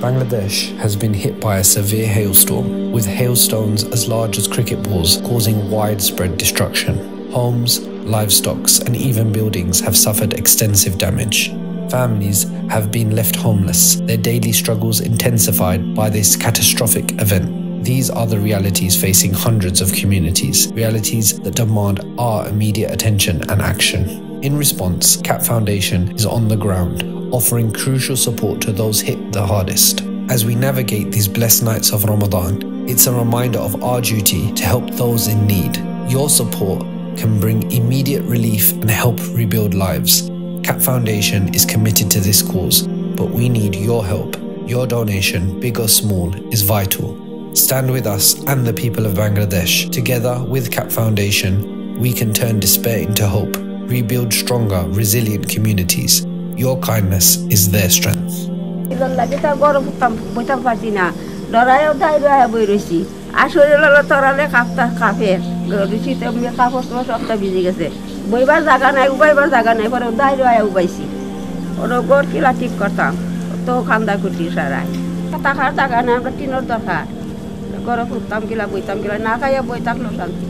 Bangladesh has been hit by a severe hailstorm, with hailstones as large as cricket balls causing widespread destruction. Homes, livestock, and even buildings have suffered extensive damage. Families have been left homeless, their daily struggles intensified by this catastrophic event. These are the realities facing hundreds of communities, realities that demand our immediate attention and action. In response, CAP Foundation is on the ground, offering crucial support to those hit the hardest. As we navigate these blessed nights of Ramadan, it's a reminder of our duty to help those in need. Your support can bring immediate relief and help rebuild lives. CAP Foundation is committed to this cause, but we need your help. Your donation, big or small, is vital. Stand with us and the people of Bangladesh. Together with CAP Foundation, we can turn despair into hope rebuild stronger, resilient communities. Your kindness is their strength. নাই নাই উবাইছি। কিলা ঠিক তো টাকার জায়গা নাই, আমরা টিনের দরকার। ফুটতাম কিলা বইতাম কিলা না খাইয়া বই থাকল শান্তি